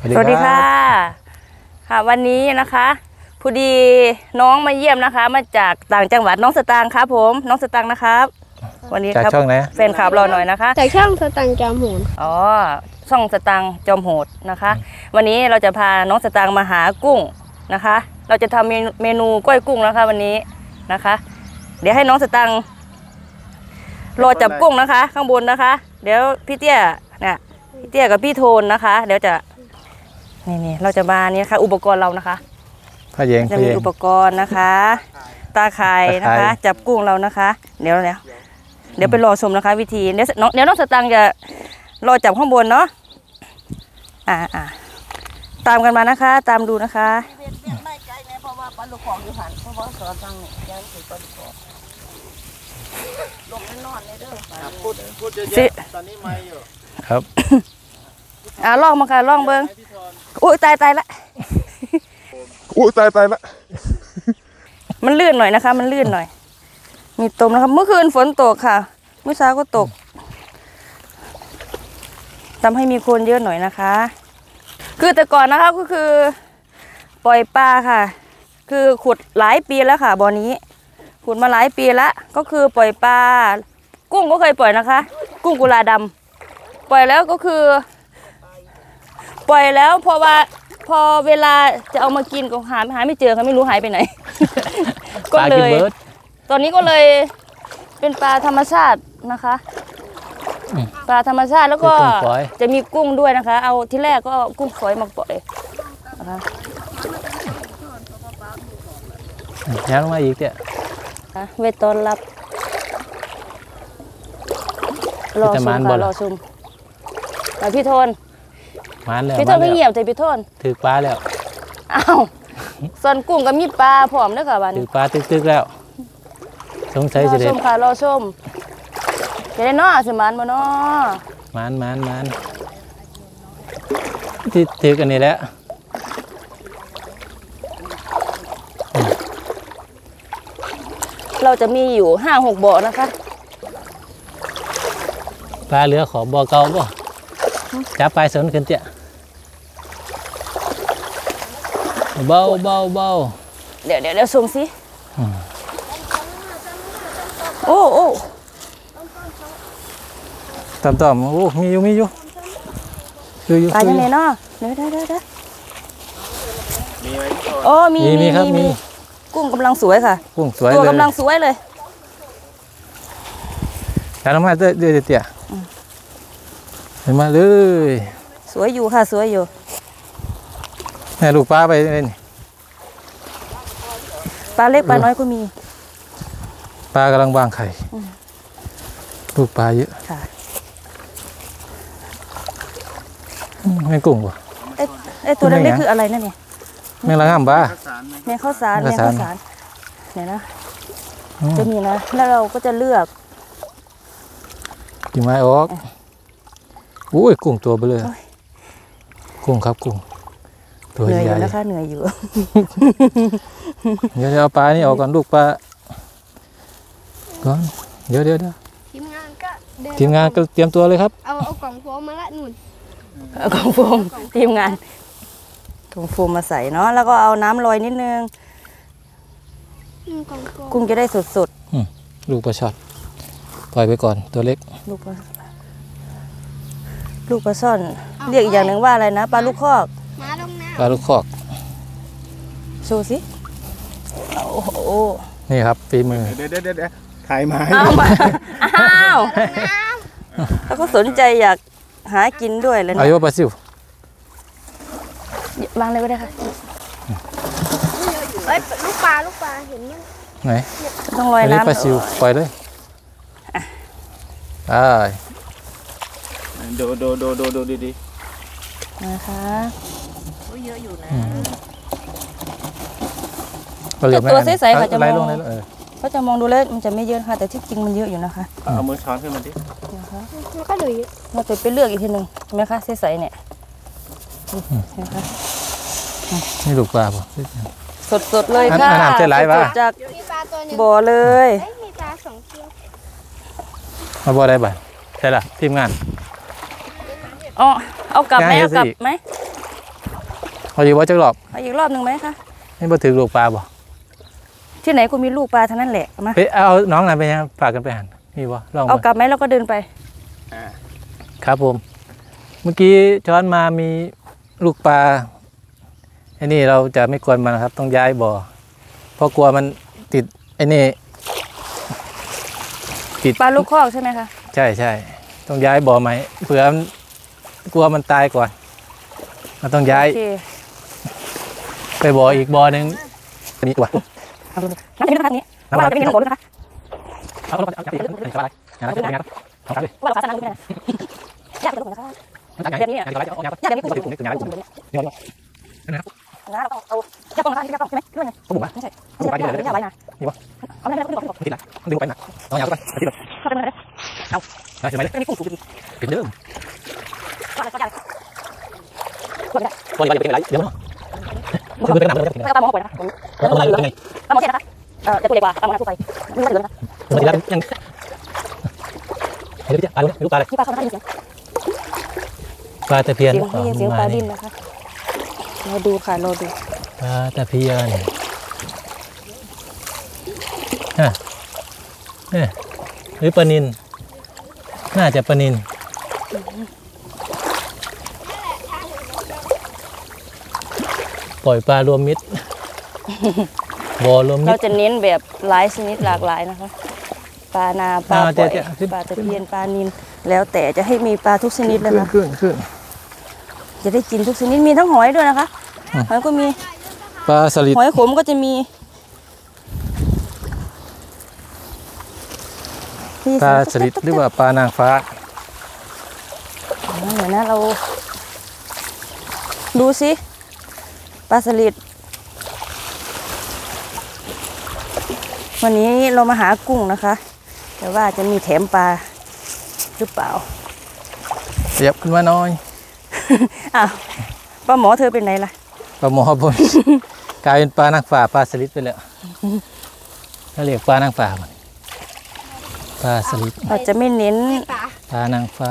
สวัสดีค่ะ ค่ะ วันนี้นะคะพอดีน้องมาเยี่ยมนะคะ มาจากต่างจังหวัดน้องสตางค์ครับ ผมน้องสตางค์นะครับ วันนี้จากครับช่องไหนแฟนคลับรอหน่อยนะคะ จากช่องสตังค์จอมโหนอ๋อช่องสตางค์จอมโหดนะคะ วันนี้เราจะพาน้องสตางค์มาหากุ้งนะคะ เราจะทำเมนูเมนูกล้อยกุ้งนะคะ วันนี้นะคะ เดี๋ยวให้น้องสตางค์รอจับกุ้งนะคะ ข้างบนนะคะ เดี๋ยวพี่เตี้ยเนี่ยพี่เตี้ยกับพี่โทนนะคะ เดี๋ยวจะ นี่นี่เราจะมานี่ค่ะอุปกรณ์เรานะคะพ่อเยงจะพ่อมีเยงอุปกรณ์นะคะ ตาข่ายนะตาข่าคะยจับกุ้งเรานะคะ เดี๋ยวเดี๋ยวเดี๋ยวไปรอชมนะคะ วิธีเดี๋ยวน้องเดี๋ยวน้องสตังค์จะรอจับข้างบนเนาะอ่าอ่าตามกันมานะคะ ตามดูนะคะไม่ไกลเนี่ยเพราะว่าปลาลูกของอยู่หันเพราะว่าสอนฟังเนี่ยยังถือปลาลูกของลงไปนอนเลยเด้อพูดพูดเยอะสิแยะตอนนี้ไม่อยู่ครับ อ่าลองมาค่ะลองเบิ้ง อุ้ยตายตายละอุ้ยตายตายละ มันลื่นหน่อยนะคะ มันลื่นหน่อย มีตมนะคะเมื่อคืนฝนตกค่ะ เมื่อเช้าก็ตกทำให้มีโคลนเยอะหน่อยนะคะ คือแต่ก่อนนะคะก็คือ ปล่อยปลาค่ะ คือขุดหลายปีแล้วค่ะบ่อนี้ ขุดมาหลายปีแล้วก็คือปล่อยปลากุ้งก็เคยปล่อยนะคะ กุ้งกุลาดำปล่อยแล้วก็คือ ปล่อยแล้วเพราะว่าพอเวลาจะเอามากินก็หาหาไม่เจอค่ะไม่รู้หายไปไหน ก็ปลาเลกินยเบิร์ดตอนนี้ก็เลยเป็นปลาธรรมชาตินะคะอืมปลาธรรมชาติแล้วก็เป็นกุ้งฝอยจะมีกุ้งด้วยนะคะ เอาที่แรกก็เอากุ้งฝอยมาปล่อยนะคะย้ายลงมาอีกเตี้ยอะไว้ต้อนรับรอชมค่ะรอชมอะพี่โทน มานแล้วพี่โทมานนไม่แล้วเงียบแต่พี่โทนถือปลาแล้วอ้าวส่วนกุ้งก็มีปลาพร้อมด้วยค่ะวันถืนี้อปลาตึกๆแล้วสงสัยรจะอได้ชมค่ะรอชมจะได้เนอสมานบ่เนอมานมานมานที่ถือกันนี่แหละเราจะมีอยู่ห้าหกบ่อนะคะปลาเหลือขอบ่อเก่าบ่จับปลายสนขึ้นเตี้ย เบาเบาเบาเดี๋ยวเดี๋ยวเดี๋ยวส่งสิอืมโอ้โอ้ตามต่อมโอ้มีอยู่มีอยู่อยู่อยู่ปลาอยู่ยังไงเนาะเดี๋ยวเดี๋ยวเดี๋ยวเดี๋ยวมีไหมพี่โตโอ้มีมีมีครับมีกุ้งกำลังสวยค่ะ กุ้งสวยตัวเลยกำลังสวยเลยย้ายลงมาเตี้ยเตี้ยเห็นมาเลย สวยอยู่ค่ะ สวยอยู่ แม่ลูกปลาไปเลยนี่ปลาเล็กปลาน้อยก็มี ปลากำลังวางไข่ลูกปลาเยอะค่ะอืมแม่งกุ้งป่ะไอ้ไอ้ตัวเป็นไงเล็กอะๆคืออะไรนั่นเนี่ยแม่งละง่ามปลาข้าวสารไหมแมงข้าวสารแมแมงงข้าข้าววสาสารร เนี่ยนะอืมจะมีนะ แล้วเราก็จะเลือกกิ่งไม้ออกอุ้ยกุ้งตัวเบลอกุ้งครับกุ้ง ตัวเหนื่อยอใหญ่ยู่นะคะเหนื่อยอยู่ เดี๋ยวจะเอาปลานี่ออกก่อนลูกปลาก่อนเดี๋ยวเดี๋ยวเดี๋ยวทีมงานก็เดินทีมงานก็เตรียมตัวเลยครับเอาเอากล่องโฟมมาละนุ่นเอากล่องโฟมทีมงานกล่องโฟมมาใส่เนาะแล้วก็เอาน้ำลอยนิดนึง อืมกล่องโฟมกุ้งจะได้สดลูกปลาช็อตปล่อยไปก่อนตัวเล็กๆลูกปลาลูกปลาซ่อน เรียกอีกอย่างหนึ่งว่าอะไรนะปลาลูกคอกมาลงน้ ปลาลูกคอกโชว์สิโอ้โหนี่ครับฝีมือ เดี๋ยวเดี๋ยวเดี๋ยวเดี๋ยวถ่ายไม้เอามาอ้าวแล้วก็สนใจอยากหากินด้วยเลยเอานะอยู่ว่าปลาซิววางเลยก็ได้ค่ะำเอ้ยลูกปลาลูกปลาเห็นมั้ยไหนต้องลอยอันนี้น้ำปลาซิวปล่อยเลยอ่าดูดูดูดูดูดีดีนะคะ เยอะอยู่นะปลาเหลือมตัวใสๆค่ะจะมไล่องลงไล่ลงเออก็จะมองดูแล้วมันจะไม่เยอะค่ะ แต่ที่จริงมันเยอะอยู่นะคะๆเอามือช้อนขึ้นมาดินะคะแล้วก็เหลือเยอะเราจะไปเลือกอีกทีหนึ่งเห็นไหมคะใสๆเนี่ยเห็นไหมคะนี่ลูกปลาป่ะ สดๆเลยอันค่ะอันน้ำเจ๊ไหลวะสดๆจากมีปลาตัวหนึงบ่อเลย เอ้ยมีปลาสองตัวมาบ่ได้บ่ใช่ล่ะทีมงานอ๋อเอากลับไหมง่ายเอากลับสิไหม เอาอยู่ว่าจักรอบเอาอีกรอบหนึ่งไหมคะนี่บ่ถือลูกปลาบ่ที่ไหนก็มีลูกปลาทั้งนั้นแหละเอามาไปเอาน้องนั้นไปยังฝากกันไปหันมีบ่ลองเอามากลับไหมแล้วก็เดินไปครับผม เมื่อกี้ช้อนมามีลูกปลาไอ้นี่เราจะไม่ควรมันนะครับ ต้องย้ายบ่อเพราะกลัวมันติดไอ้นี่ติดปลาลูกคอกใช่ไหมคะใช่ใช่ต้องย้ายบ่อไหมเผื่อมันกลัวมันตายก่อนเราต้องย้ายโอเค ไปบ่ออีกบ่อหนึ่งอันนี้ตัวน้ำจะไม่ต้องพักนี้ว่าเราจะไม่มีน้ำฝนนะคะเอาลงเอาจับปีกสบายงานรับงานรับของรับเลยว่าเราขาสั่อน้ำลึกนะยากเป็นของนะคะแบบนี้เนี่ยยากแบบนี้คุณจะถูกงานรับคุณนี่นี่นะครับนะเราต้องเอาเะป้องกันที่จะป้องใช่ไหมด้วยไงต้องบุกมาไม่ใช่บุกไปที่ไหนเลยไม่ใช่ไรนะนี่วะเอาไม่ได้ไม่ต้องบอกผิดละต้องดึงไปหนักต้องยาวไปที่แบบเข้าไปเลยเอาได้ใช่ไหมเลยไม่กุ้งสูงดีเป็นเดิมก็อะไรก็ได้ก็ได้ก็ได้ก็ได้เดี๋ยวเนาะ จะเป็นหนักเลยไม่เอาปลาหมอก่อนนะแล้วอะไรเป็นไงปลาหมอเทศนะคะเอ่อจะตัวเล็กกว่าปลาหมอทั่วไปไม่ได้เหลืองนะสวัสดีครับยังเฮ้ยพี่ปลาลูกปลาเลยนี่ปลาเขาได้ยินเสียงปลาตะเพียนเสียงได้ยินเสียงปลาดิ้นนะคะเราดูค่ะเราดูปลาตะเพียนฮะเนี่ยหรือปลานินน่าจะปลานิน ปล่อยปลารวมมิตรบ่อรวมมิเราตรจะเน้นแบบหลายชนิดหลากหลายนะคะปลานาปลาอ่าปล่อยเดี๋ยวๆปลาตะเพียนปลานิลแล้วแต่จะให้มีปลาทุกชนิดเลยนะขึ้นขึ้นจะได้กินทุกชนิดมีทั้งหอยด้วยนะคะอืมหอยก็มีปลาสลิดหอยขมก็จะมีพี่ปลาสลิดหรือว่าปลานางฟ้าเดี๋ยวนะเราดูสิ ปลาสลิดวันนี้เรามาหากุ้งนะคะ แต่ว่าจะมีแถมปลาหรือเปล่าเสียบขึ้นมาหน้อย อ้าวปลาหมอเธอเป็นไหนล่ะปลาหมอบน กลายเป็นปลานางฟ้าปลาสลิดไปแล้วเขาเรียกปลานางฟ้ามันปลาสลิดเราจะไม่เน้นปลานางฟ้า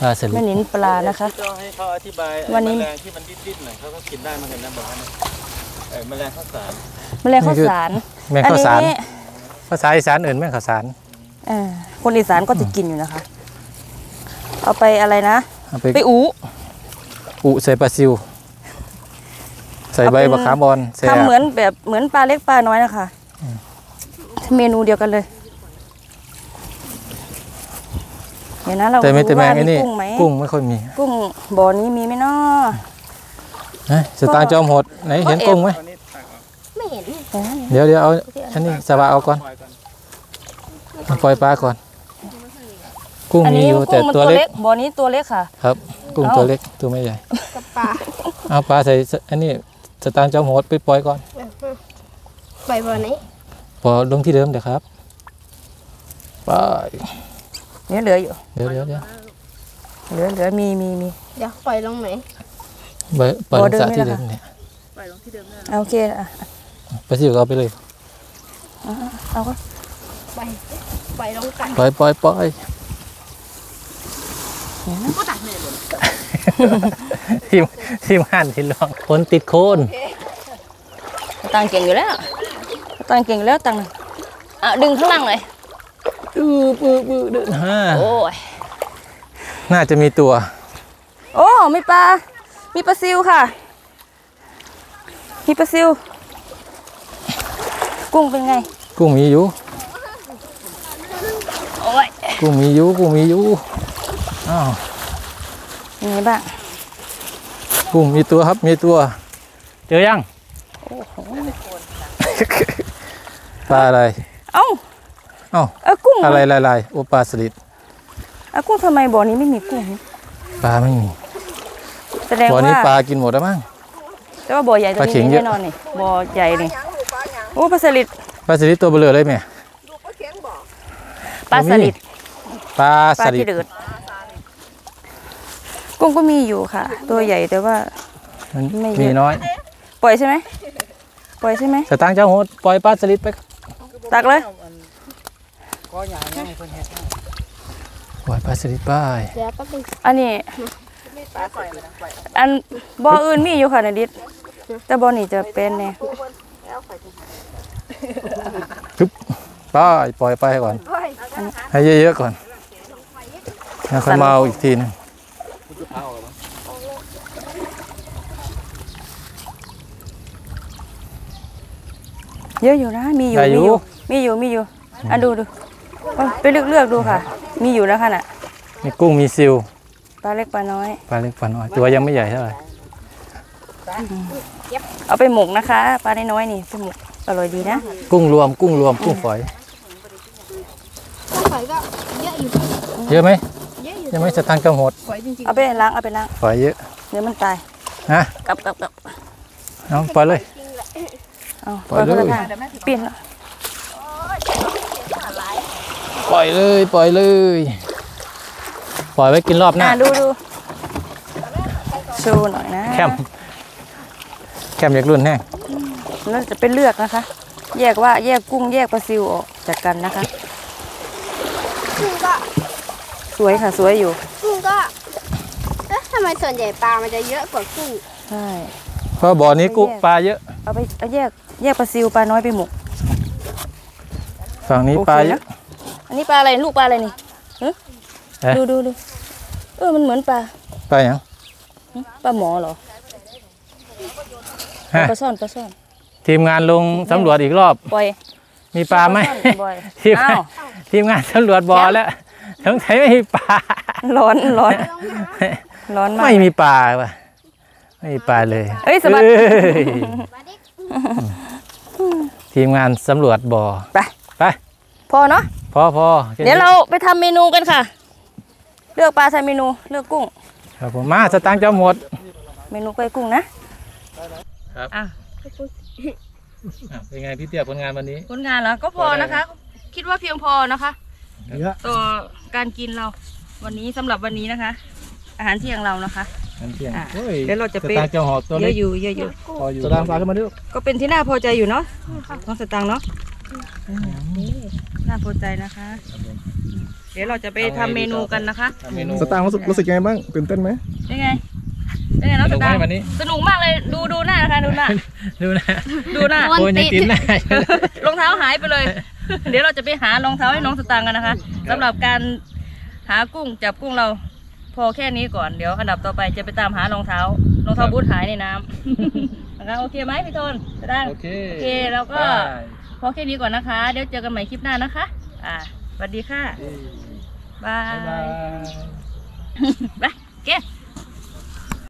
ปลาสลิไม่ดเน้นปลานะคะต้องให้เขาอธิบายไอ้วันนี้แมลงที่มันดิ้นๆหน่อยเขาก็กินได้เหมือนกันนะบอกว่าเนี่ยเออแมลงข้าวสารแมลงข้าวสารแม่งข้าวสารอันนี้ภาษาอีสานอื่นแม่งข้าวสารเออคนอีสานก็จะกินอยู่นะคะ เอาไปอะไรนะเอาไปไปอูอุใส่ปลาซิว ใส่ใบเอาเป็นมะขามบอลแซ่บทำเหมือนแบบเหมือนปลาเล็กปลาน้อยนะคะเมนูเดียวกันเลย เดี๋ยวนะเราแต่ไม่แต่ดูแมว่างไอ้มีนี่กุ้งไหมกุ้งไม่ค่อยมี กุ้งบ่อนี้มีไหมเนาะเฮ้ยสตางค์จอมโหดไหนเห็นกุ้งไหมตอนนี้ตักออกไม่เห็นเดี๋ยวนะเดี๋ยวเดี๋ยวเอาอันนี้สวะเอาก่อนปล่อยก่อนเอาปล่อยปลาก่อน กุ้งอันมีนี้อยู่แต่กุ้งมันตัวเล็กบ่อนี้ตัวเล็กค่ะ ครับ กุ้งเอ้าตัวเล็กตัวไม่ใหญ่กับปลาเอาปลาใส่อันนี้สตางค์จอมโหดไปปล่อยก่อนไปบ่อไหนพอลงที่เดิมเดี๋ยวครับไป เดี๋ยวเหลืออยู่ เดี๋ยวเดี๋ยวเดี๋ยวเหลือเหลือมีมีมีเดี๋ยวปล่อยลงไหนไปปล่อยบ่ลองเดิมสระนี่ที่แหเดิละมค่ะเนี่ยเอาโอเคอะไปสิเอาไปเลยเอาก็ไปปล่อยลงกันปล่อยปล่อยปล่อยทีมทีมหันทีมลองคนติดโคนตังเก่งอยู่แล้วตังเก่งอยู่แล้วตังอะดึงข้างล่างเลย ปื้อปื้อปื้อเดินห้าโอ้ยน่าจะมีตัว โอ้มีปลา มีปลาซิวค่ะ มีปลาซิว กุ้งเป็นไง กุ้งมีอยู่ โอ้ย กุ้งมีอยู่ กุ้งมีอยู่ อ้าวยังไงบ้าง กุ้งมีตัวครับ มีตัว เจอยังปลาอะไร เอ้าเอ้าเอ้ากุ้งอะไรลายๆโอปลาสลิดเอ้ากุ้งทำไมบ่อนี้ไม่มีกุ้งปลาไม่มีแสดงบ่อว่านี้ปลากินหมดแล้วมั้งแต่ว่าบ่อใหญ่ตัวปลาเข็นี้งมีเยอะแน่นอนนี่บ่อใหญ่นี่ยังลูกปลายังโอ้ปลาสลิดปลาสลิดตัวเบลอเลยแม่ลูกปลาเข็งบอกปลาสลิดปลาปลาสลิที่ดเดือดกุ้งก็มีอยู่ค่ะ ตัวใหญ่แต่ว่ามันไม่เยอะมีน้อย ปล่อยใช่ไหมปล่อยใช่ไหมสตางค์เจ้าโหดปล่อยปลาสลิดไปตักเลย ปล่อยปลาสลิดไปเดี๋ยวแป๊บนึงอันนี้ปลาใส่มันปล่อยอันบ่ออื่นมีอยู่ค่ะนาดิดแต่บ่อนี่จะเป็นแน่แล้วปล่อยจะจุ๊บปล่อยปล่อยไปก่อน ให้เยอะๆก่อนแล้วค่อยมาเอาอีกทีหนึงเยอะอยู่นะ มีอยู่ได้อมียู่อยู่ มีอยู่ มีอยู่ อะดูดูเอา ไปเลือกเลือกดูค่ะ มีอยู่แล้วค่ะน่ะ มีกุ้งมีซิวปลาเล็กปลาน้อย ปลาเล็กปลาน้อย ตัวยังไม่ใหญ่เท่าไหร่เอาไปหมกนะคะ ปลาน้อยๆนี่ไปหมกอร่อยดีนะ กุ้งรวม กุ้งรวม กุ้งฝอยต้องไฟก็เยอะอยู่ เยอะไหมเยอะอยู่ยังไม่สตังค์จะหมดสวยจริงเอาไปล้าง เอาไปล้างฝอยเยอะ เดี๋ยวมันตายนะกลับกลับกลับเอาปล่อยเลย เอาปล่อยเลยคนละทางเปลี่ยนละ ปล่อยเลย ปล่อยเลย ปล่อยไว้กินรอบหน้าอะดูดูโชว์หน่อยนะแคมแคมเด็กรุ่นแห้งแล้วจะไปเลือกนะคะ แยกว่าแยกกุ้งแยกปลาซิวออกจากกันนะคะๆกุ้งก็สวยค่ะสวยอยู่กุ้งก็เอ๊ะทำไมส่วนใหญ่ปลามันจะเยอะกว่ากุ้งใช่เพราะบ่อนี้กุ้งปลาเยอะเอาไปเอาแยกแยกปลาซิวปลาน้อยไปหมกฝั่งนี้โอเคปลาเยอะนะ อันนี้ปลาอะไรลูกปลาอะไรนี่หึเอ๊ะดูดูดูเออมันเหมือนปลาปลาอย่างหึปลาหมอเหรอฮะปลาซ่อนปลาซ่อน ทีมงานลงสำรวจอีกรอบปล่อยมีปลาไหมปลาซ่อนบ่อยทีมงาอ้านวทีมงานสำรวจบ่อแล้วสงสัยไม่มีปลาร้อนร้อนร้อนมากไม่มีปลาว่ะไม่มีปลาเลยเอ้ยสะบัดเอ้ยทีมงานสำรวจบ่อไปไปพอเนาะ พอพอแค่นี้เดี๋ยวเราไปทำเมนูกันค่ะ เลือกปลาทำเมนูเลือกกุ้ง ครับผมมาสตังค์จะหมด เมนูกล้วยกุ้งนะครับอะเป็นไงพี่เตี้ยผลงานวันนี้ ผลงานแล้วก็พอนะคะ คิดว่าเพียงพอนะคะเยอะต่อการกินเราวันนี้สำหรับวันนี้นะคะ อาหารเที่ยงเรานะคะกันเที่ยงอะโอ้ยเดี๋ยวเราจะไปสตางค์จะหอบตัวเยเล็อะกอยู่เยอะอยู่พออยู่สตางค์ปลาขึ้นมาดูก็เป็นที่น่าพอใจอยู่เนาะน้องสตางค์เนาะ น่าพอใจนะคะ เดี๋ยวเราจะไปทำเมนูกันนะคะเมนูสตางค์รู้สึกรู้สึกยังไงบ้างตื่นเต้นไหมเป็นไง เป็นไงน้องสสนุกตางไหมค์วันนี้สนุกมากเลย ดูดูหน้านะคะ ดูหน้า ดูนะดูหน้า โอ้ยยังติดหน้ารองเท้าหายไปเลย เดี๋ยวเราจะไปหารองเท้าให้น้องสตางค์กันนะคะสำหรับการหากุ้งจับกุ้งเรา พอแค่นี้ก่อน เดี๋ยวอันดับต่อไปจะไปตามหารองเท้ารองเท้าบูทหายในน้ำนะคะโอเคไหมพี่โทนสตางค์โอเค โอเคแล้วก็ พอแค่นี้ก่อนนะคะ เดี๋ยวเจอกันใหม่คลิปหน้านะคะ อ่าสวัสดีค่ะบาบ๊ายบายยบาย